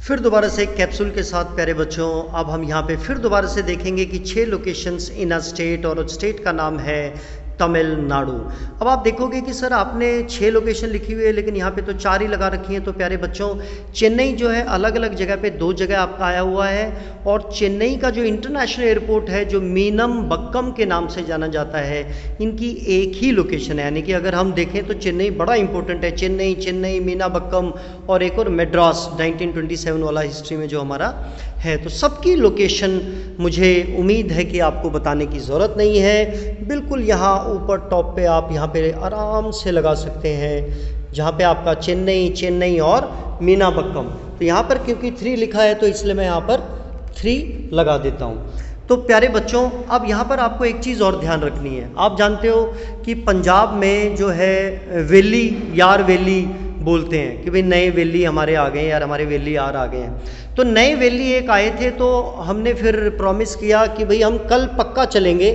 फिर दोबारा से कैप्सूल के साथ, प्यारे बच्चों, अब हम यहाँ पे फिर दोबारा से देखेंगे कि छह लोकेशंस इन अ स्टेट और स्टेट का नाम है तमिलनाडु। अब आप देखोगे कि सर आपने छः लोकेशन लिखी हुई है, लेकिन यहाँ पे तो चार ही लगा रखी हैं तो प्यारे बच्चों, चेन्नई जो है अलग अलग जगह पे दो जगह आपका आया हुआ है, और चेन्नई का जो इंटरनेशनल एयरपोर्ट है, जो मीनम बक्कम के नाम से जाना जाता है, इनकी एक ही लोकेशन है। यानी कि अगर हम देखें तो चेन्नई बड़ा इंपॉर्टेंट है। चेन्नई चेन्नई, मीना बक्कम, और एक और मेड्रास 1927 वाला हिस्ट्री में जो हमारा है। तो सबकी लोकेशन मुझे उम्मीद है कि आपको बताने की ज़रूरत नहीं है। बिल्कुल यहाँ ऊपर टॉप पे आप यहाँ पे आराम से लगा सकते हैं, जहाँ पे आपका चेन्नई चेन्नई और मीनापक्कम तो यहाँ पर क्योंकि थ्री लिखा है तो इसलिए मैं यहाँ पर थ्री लगा देता हूँ। तो प्यारे बच्चों, अब यहाँ पर आपको एक चीज़ और ध्यान रखनी है। आप जानते हो कि पंजाब में जो है, वेली, यार वेली बोलते हैं कि भाई नए वेली हमारे आ गए यार हमारे वेली यार आ गए हैं। तो नए वेली एक आए थे तो हमने फिर प्रॉमिस किया कि भाई हम कल पक्का चलेंगे।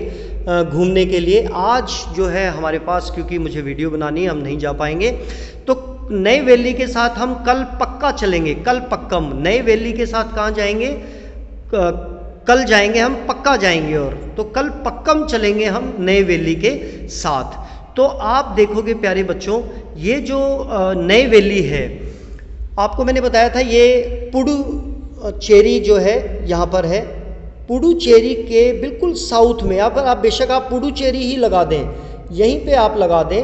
घूमने के लिए। आज जो है हमारे पास, क्योंकि मुझे वीडियो बनानी है, हम नहीं जा पाएँगे। तो नए वैली के साथ हम कल पक्का चलेंगे, कल पक्कम। नए वैली के साथ कहाँ जाएँगे? कल जाएँगे हम, पक्का जाएँगे और। तो कल पक्कम चलेंगे हम नए वैली के साथ। तो आप देखोगे प्यारे बच्चों, ये जो नए वैली है, आपको मैंने बताया था ये पुडू चेरी जो है, यहाँ पर है। पुडुचेरी के बिल्कुल साउथ में पर आप बेशक आप पुडुचेरी ही लगा दें, यहीं पे आप लगा दें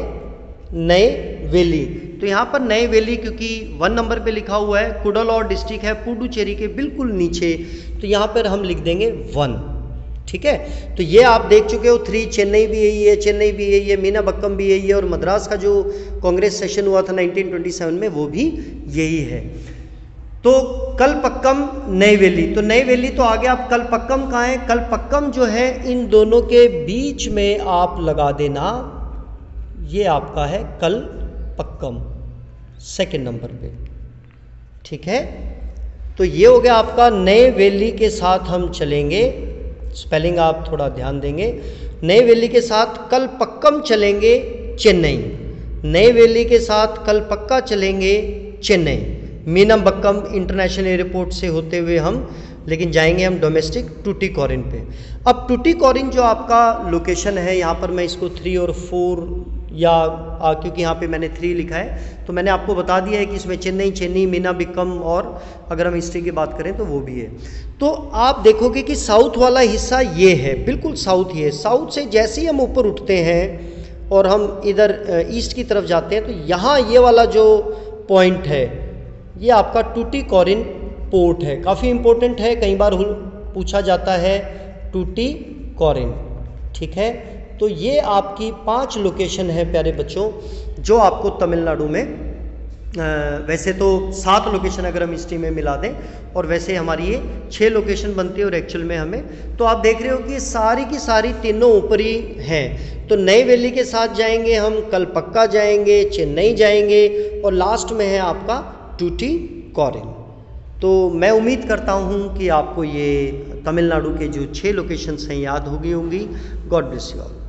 नए वैली। तो यहाँ पर नए वैली क्योंकि वन नंबर पे लिखा हुआ है, कुडलौर डिस्ट्रिक्ट है, पुडुचेरी के बिल्कुल नीचे तो यहाँ पर हम लिख देंगे वन। ठीक है? तो ये आप देख चुके हो थ्री चेन्नई भी यही है, चेन्नई भी यही है मीना बक्कम भी यही है, और मद्रास का जो कांग्रेस सेशन हुआ था 1927 में, वो भी यही है। तो कल पक्कम नई वेली। तो नई वेली तो आगे आप कल पक्कम कहाँ है कल पक्कम जो है, इन दोनों के बीच में आप लगा देना। ये आपका है कल पक्कम सेकंड नंबर पे। ठीक है? तो ये हो गया आपका नए वेली के साथ हम चलेंगे। स्पेलिंग आप थोड़ा ध्यान देंगे। नए वेली के साथ कल पक्कम चलेंगे चेन्नई। नए वेली के साथ कल पक्का चलेंगे Chennai. Meenambakkam international airport से होते हुए हम लेकिन जाएँगे हम डोमेस्टिक टूटी कॉरिन पे। अब टूटी कॉरिन जो आपका लोकेशन है यहाँ पर मैं इसको थ्री और फोर या आ, क्योंकि यहाँ पे मैंने थ्री लिखा है तो मैंने आपको बता दिया है कि इसमें चेन्नई चेन्नई मीना बिकम और अगर हम हिस्ट्री की बात करें तो वो भी है। तो आप देखोगे कि साउथ वाला हिस्सा ये है बिल्कुल साउथ ही है। साउथ से जैसे ही हम ऊपर उठते हैं और हम इधर ईस्ट की तरफ़ जाते हैं तो यहाँ ये वाला जो पॉइंट है ये आपका टूटी कॉरिन पोर्ट है। काफ़ी इंपॉर्टेंट है कई बार पूछा जाता है टूटी कॉरिन ठीक है? तो ये आपकी पाँच लोकेशन है प्यारे बच्चों जो आपको तमिलनाडु में आ, वैसे तो सात लोकेशन अगर हम हिस्ट्री में मिला दें और वैसे हमारी ये छः लोकेशन बनती है और एक्चुअल में हमें तो आप देख रहे हो कि सारी की सारी तीनों ऊपरी हैं। तो नई वैली के साथ जाएँगे हम कलपक्का जाएँगे चेन्नई जाएँगे और लास्ट में है आपका टूटी कॉरिन तो मैं उम्मीद करता हूँ कि आपको ये तमिलनाडु के जो छः लोकेशंस हैं याद होगी होंगी। God bless you all